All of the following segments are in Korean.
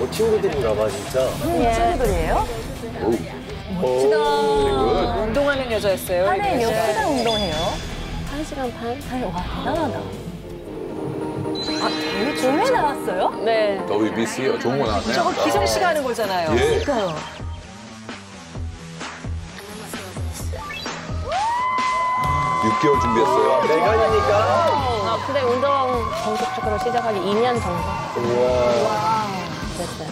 어, 친구들인가 봐, 진짜. 친구들이에요? 멋지다. 운동하는 여자였어요. 하루에 몇. 시간 운동해요? 한 시간 반? 아니, 와, 대단하다. 아, 대회 대회 나왔어요? 네. WBC요. 좋은 거 나왔네요. 저거 기성 씨가 하는 거잖아요. 예. 그러니까요. 육 6개월 준비했어요. 내간이니까. 아, 근데 운동 본격적으로 시작하기 2년 정도 우와. 됐어요.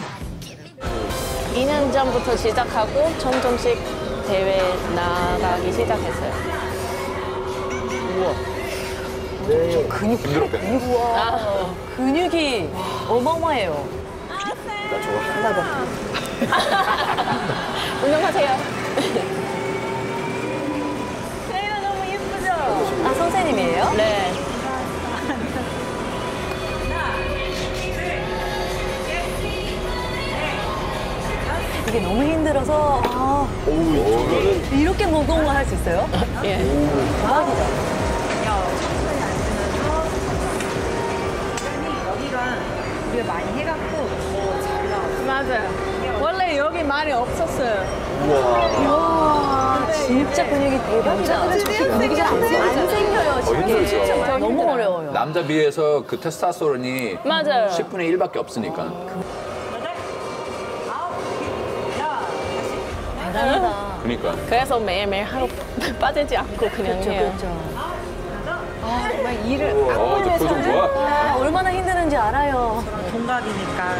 2년 전부터 시작하고 점점씩 대회 나가기 시작했어요. 힘들었겠네. 아, 근육이 어마어마해요. 나 저거 하나도. 운동하세요. 이게 너무 힘들어서, 아. 이렇게 무거운 걸 할 수 있어요? 예. 대박이다. 여기가 우리가 많이 해갖고 더잘 나와. 맞아요. 원래 여기 많이 없었어요. 우와. 아, 진짜 근육이 대박이다. 근육이 잘안 생겨요, 어. 힘들죠. 너무 어려워요. 남자 비해서 그 테스토스테론이 맞아요. 10분의 1밖에 없으니까. 대단하다. 그러니까. 그래서 매일매일 하루 빠지지 않고 그냥 그렇죠, 해요. 그렇죠. 정말 일을 어, 저 표정 좋아. 아, 얼마나 힘드는지 알아요. 동갑이니까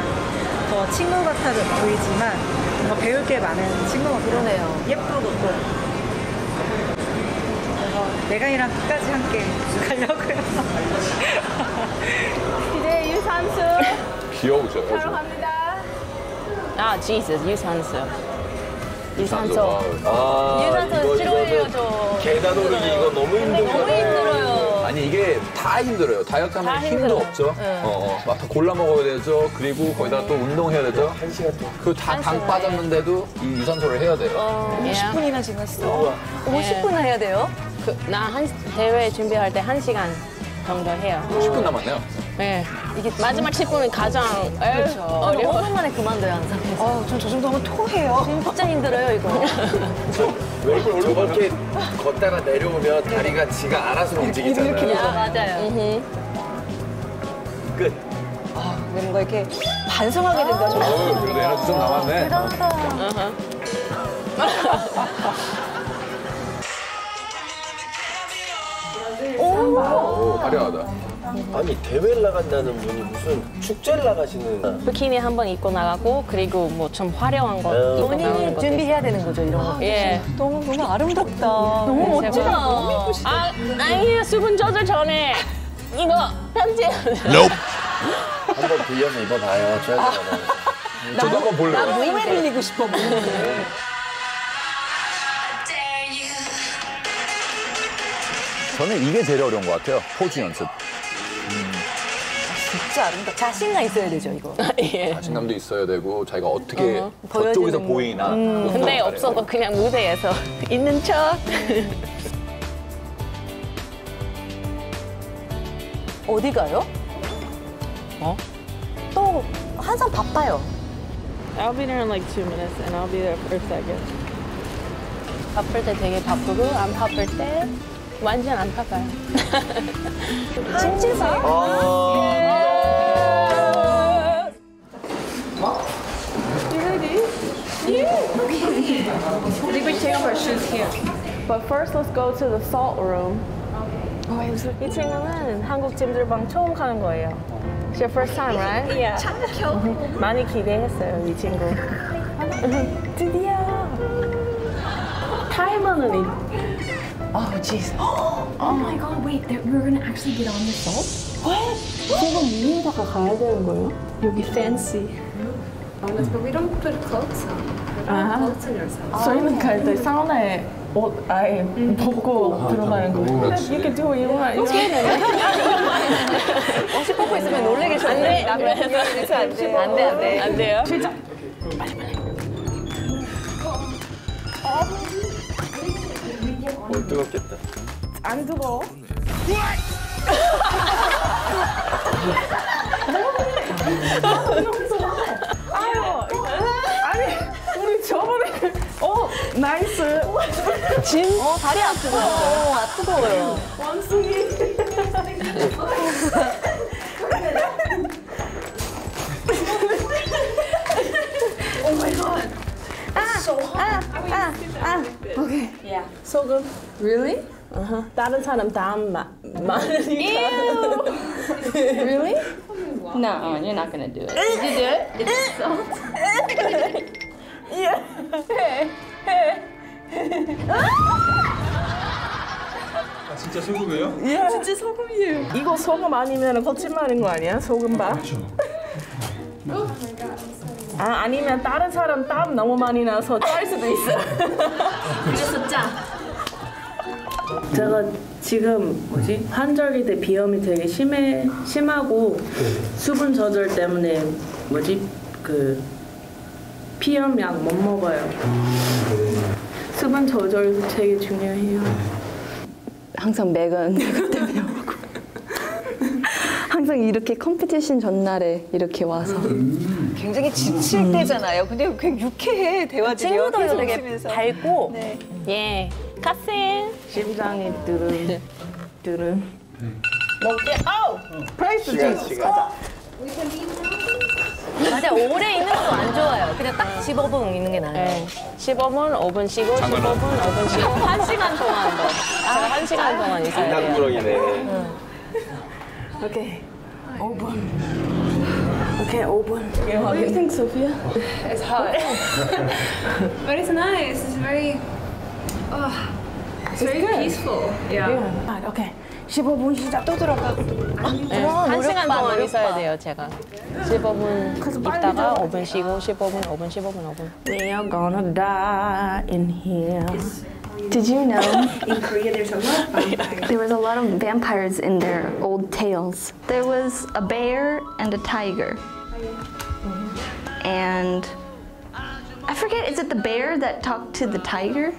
더 친구 같아 보이지만 뭔가 배울 게 많은 친구 같아요. 그러네요. 예쁘고 또. 그래서 내가이랑 끝까지 함께 가려고요. 이제 유산소 귀여우죠. 갑니다. 아, Jesus, 유산소. 유산소. 유산소. 아, 유산소 싫어해요, 저. 계단 오르기 이거 너무 힘들잖아. 너무 힘들어요. 아니 이게 다 힘들어요. 다이어트 하면 다 힘도 힘들어. 없죠. 어, 어. 막다 골라 먹어야 되죠. 그리고 거기다 또 운동해야 되죠. 한 시간 동안. 그다 당 빠졌는데도 이 유산소를 해야 돼요. 어, 예. 10분이나 지났어. 50분 해야 돼요? 그, 나 한, 대회 준비할 때 한시간 정도 해요. 10분 남았네요. 네. 이게 마지막 10분은 가장 그렇죠. 어려워. 5분 만에 그만둬요, 항상. 어, 전저 정도면 토해요. 진짜 힘들어요, 이거. 왜 저렇게 걷다가 내려오면 다리가 지가 알아서 움직이잖아. 아, 맞아요. 끝. 아, 뭔가 이렇게 반성하게 된다. 저. 어, 그래도 에너지 좀 남았네. 대단하다. 오, 화려하다. 아니, 대회를 나간다는 분이 무슨 축제를 나가시는. 비키니 한 번 입고 나가고 그리고 뭐 좀 화려한 거 어. 입고 나가는 본인이 거. 준비해야 되는 거죠, 이런 거. 예. 너무 너무 아름답다. 너무 멋지다. 아, 아니에요. 수분 조절 전에 이거 편지. 한번 빌려서 입어봐요. 되잖아. 저도 한번 볼래요. 몸에 밀리고 싶어. 몸에. 저는 이게 제일 어려운 것 같아요. 포즈 연습. 진짜 아름답다. 자신감 있어야 되죠, 이거. 예. 자신감도 있어야 되고 자기가 어떻게 어허. 저쪽에서 거. 보이나. 근데 없어도 그냥 무대에서 있는 척. 어디 가요? 어? 또 항상 바빠요. I'll be there in like two minutes and I'll be there for a second. 바쁠 때 되게 바쁘고 안 바쁠 때 완전 안 바빠요. 찜질방? I think we take off our shoes here. But first, let's go to the salt room. 이 친구는 한국 찜질방 처음 가는 거예요. It's your first time, right? Yeah. 많이 기대했어요, 이 친구. 드디어. 타이머는 이 Oh, jeez. Oh my god, wait, we're gonna actually get on the salt? 지금 위에다가 가야 되는 거예요? 여기 fancy. But we don't put clothes on. We don't Ah. put clothes on ourselves. 저희는 갈 때 사우나에 옷 아예 벗고 들어가는 거예요. 그렇지. You can do what you want. You want. 혹시 뽑고 있으면 놀래 계셔. 안 돼. 남의 공연에서 안 돼. 안 돼, 안 돼. 안 돼요? 좀 뜨겁겠다. 안 뜨거워? 어, 아유, 아니 우리 저번에 어 nice. 진. 어 다리 아프고. 어, 아 뜨거워요. 아, 원숭이. 소금. Really? 어허. 다른 사람 다음 마, 많으니까. Really? No, you're not gonna do it. Did you do it? It's salt. 진짜 소금이에요? 진짜 소금이에요. 이거 소금 아니면 거짓말인 거 아니야? 소금밥? 아, 아니면 다른 사람 땀 너무 많이 나서 짤 수도 있어. 그래서 짜. 제가 지금 뭐지 환절기 때 비염이 되게 심해 심하고 수분 조절 때문에 뭐지 그 피염 약 못 먹어요. 수분 조절 되게 중요해요. 항상 오고 항상 이렇게 컴피티션 전날에 이렇게 와서 굉장히 지칠 때잖아요. 근데 굉장히 유쾌해, 대화들이요. 친구들도 계속 되게 웃으면서. 밝고. 예, 카센 심장이 드른 드른. 먹게 아우 프라이스 지수 시간. 맞아, 오래 있는 것도 안 좋아요. 그냥 딱 15분 있는 게 나아요. 네. 15분, 5분 쉬고, 15분, 5분 쉬고, 1시간 동안 더. 제가 1시간 동안 돼요. 장난꾸러기네. 오케이. 5분. 오케이, 5분. It's hot. but it's nice. It's very. Oh, it's very peaceful. Yeah. 아, 오케이. 15분 시작. 또 들어가. 네, 어, 1시간 노력봐, 동안. 있어야 돼요, 제가. 15분 있다가 5분 쉬고, 15분, 5분, 15분, 5분. We are gonna die in here. Did you know? in Korea, there's a lot of vampires. There was a lot of vampires in their old tales. There was a bear and a tiger. And I forget, is it the bear that talked to the tiger?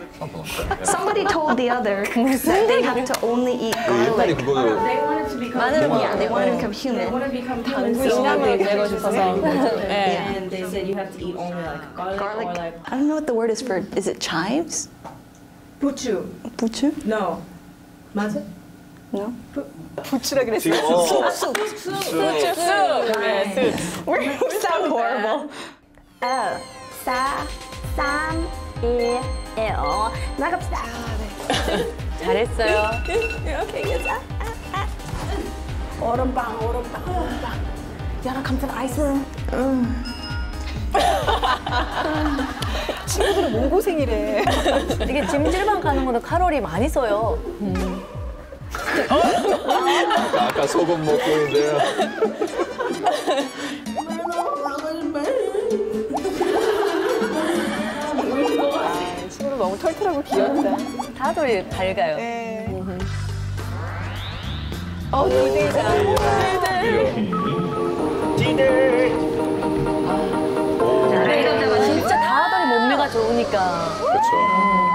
Somebody told the other that they have to only eat garlic. they wanted to become human. Yeah, they wanted to become human. They wanted to become human. And they said you have to eat only like garlic, garlic. Like, I don't know what the word is for, is it chives? 부추. Buchu? No. 맞아? No. 부추라 그랬어요. 지금 어, 쑥. 네, 쑥. We're sound horrible. 5, 4, 3, 2, 1. 나갑시다. 잘했어요. 얼음빵, 얼음빵, 얼음빵. 야랑 감탄 아이스. 친구들은 몸고생이래. 이게 찜질방 가는 것도 칼로리 많이 써요. 아까 소금 먹고 있는데요. 친구들 너무 털털하고 귀엽다. 다들 밝아요. 어, 노대장. 진짜 다들 몸매가 좋으 니까. 그렇죠.